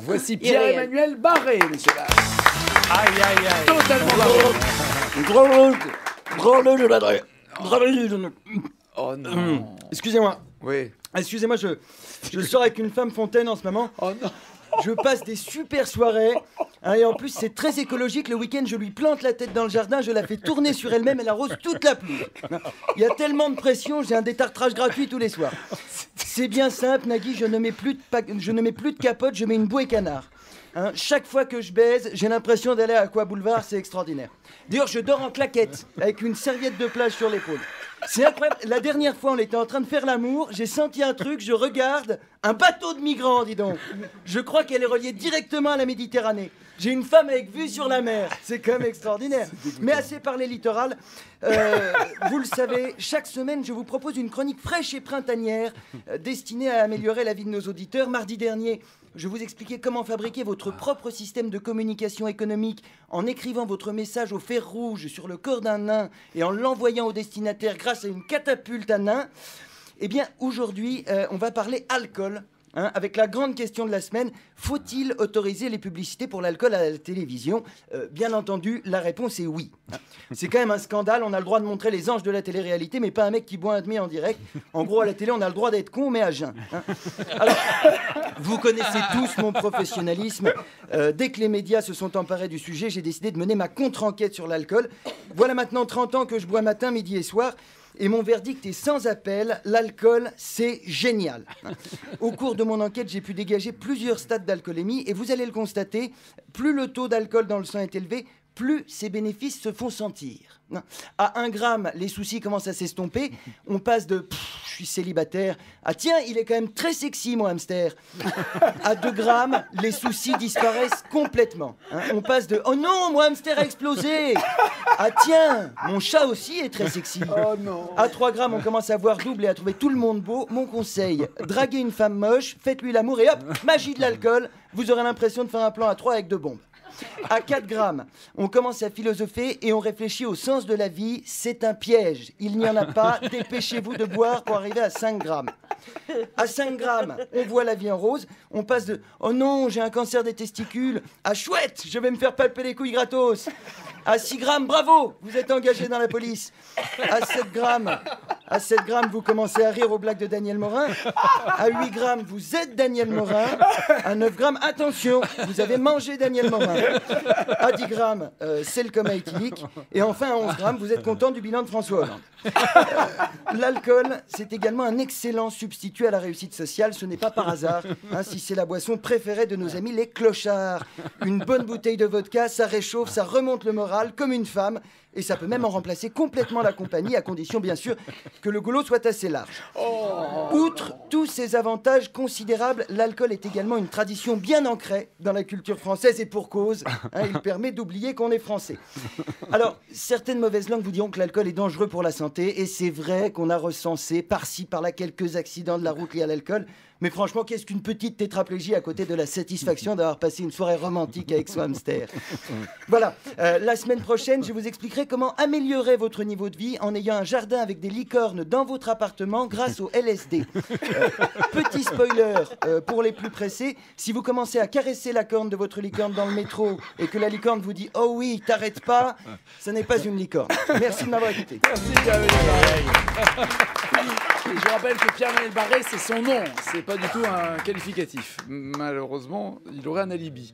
Voici Pierre-Emmanuel Barré, monsieur là. Aïe, aïe, aïe. Totalement barré. Oh non. Excusez-moi. Oui. Excusez-moi, je, je sors avec une femme fontaine en ce moment. Oh non. Je passe des super soirées. hein, et en plus, c'est très écologique. Le week-end, je lui plante la tête dans le jardin, je la fais tourner sur elle-même, elle arrose toute la pluie. Il y a tellement de pression, j'ai un détartrage gratuit tous les soirs. C'est bien simple, Nagui, je ne mets plus de, capote, je mets une bouée canard. Hein, chaque fois que je baise, j'ai l'impression d'aller à Aqua Boulevard, c'est extraordinaire. D'ailleurs, je dors en claquette, avec une serviette de plage sur l'épaule. C'est incroyable. La dernière fois, on était en train de faire l'amour, j'ai senti un truc, je regarde, un bateau de migrants, dis donc. Je crois qu'elle est reliée directement à la Méditerranée. J'ai une femme avec vue sur la mer. C'est quand même extraordinaire. Mais assez parlé littoral. Euh, vous le savez, chaque semaine, je vous propose une chronique fraîche et printanière euh, destinée à améliorer la vie de nos auditeurs. Mardi dernier, je vous expliquais comment fabriquer votre propre système de communication économique en écrivant votre message au fer rouge sur le corps d'un nain et en l'envoyant au destinataire grâce à une catapulte à nain. Eh bien, aujourd'hui, euh, on va parler alcool. hein, avec la grande question de la semaine, faut-il autoriser les publicités pour l'alcool à la télévision? Euh, Bien entendu, la réponse est oui. hein. C'est quand même un scandale, on a le droit de montrer les anges de la télé-réalité, mais pas un mec qui boit un demi en direct. En gros, à la télé, on a le droit d'être con, mais à jeun. hein. Alors, vous connaissez tous mon professionnalisme. Euh, dès que les médias se sont emparés du sujet, j'ai décidé de mener ma contre-enquête sur l'alcool. Voilà maintenant 30 ans que je bois matin, midi et soir. Et mon verdict est sans appel, l'alcool, c'est génial. Au cours de mon enquête, j'ai pu dégager plusieurs stades d'alcoolémie et vous allez le constater, plus le taux d'alcool dans le sang est élevé, plus ses bénéfices se font sentir. À 1 gramme, les soucis commencent à s'estomper. On passe de Pff, je suis célibataire à tiens, il est quand même très sexy, mon hamster. À 2 grammes, les soucis disparaissent complètement. hein. On passe de oh non, mon hamster a explosé à tiens, mon chat aussi est très sexy. Oh non. À 3 grammes, on commence à voir double et à trouver tout le monde beau. Mon conseil, draguez une femme moche, faites-lui l'amour et hop, magie de l'alcool, vous aurez l'impression de faire un plan à 3 avec deux bombes. À 4 grammes, on commence à philosopher et on réfléchit au sens de la vie. C'est un piège. Il n'y en a pas. Dépêchez-vous de boire pour arriver à 5 grammes. À 5 grammes, on voit la vie en rose. On passe de Oh non, j'ai un cancer des testicules à chouette, je vais me faire palper les couilles gratos. À 6 grammes, bravo, vous êtes engagé dans la police. À 7 grammes, à 7 grammes, vous commencez à rire aux blagues de Daniel Morin. À 8 grammes, vous êtes Daniel Morin. À 9 grammes, attention, vous avez mangé Daniel Morin. À 10 grammes, euh, c'est le coma éthylique. Et enfin, à 11 grammes, vous êtes content du bilan de François Hollande. Euh, L'alcool, c'est également un excellent substitut à la réussite sociale. Ce n'est pas par hasard hein, si c'est la boisson préférée de nos amis les clochards. Une bonne bouteille de vodka, ça réchauffe, ça remonte le moral comme une femme. Et ça peut même en remplacer complètement la compagnie, à condition bien sûr que le goulot soit assez large. Outre tous ces avantages considérables, l'alcool est également une tradition bien ancrée dans la culture française et pour cause. hein, il permet d'oublier qu'on est français. Alors, certaines mauvaises langues vous diront que l'alcool est dangereux pour la santé, et c'est vrai qu'on a recensé par-ci, par-là quelques accidents de la route liés à l'alcool. Mais franchement, qu'est-ce qu'une petite tétraplégie à côté de la satisfaction d'avoir passé une soirée romantique avec son hamster? Voilà, euh, la semaine prochaine, je vous expliquerai comment améliorer votre niveau de vie en ayant un jardin avec des dans votre appartement grâce au LSD. Euh, petit spoiler euh, pour les plus pressés, si vous commencez à caresser la corne de votre licorne dans le métro et que la licorne vous dit « Oh oui, t'arrêtes pas », ça n'est pas une licorne. Merci de m'avoir écouté. Merci. Et je rappelle que Pierre-Emmanuel Barré, c'est son nom, c'est pas du tout un qualificatif. Malheureusement, il aurait un alibi.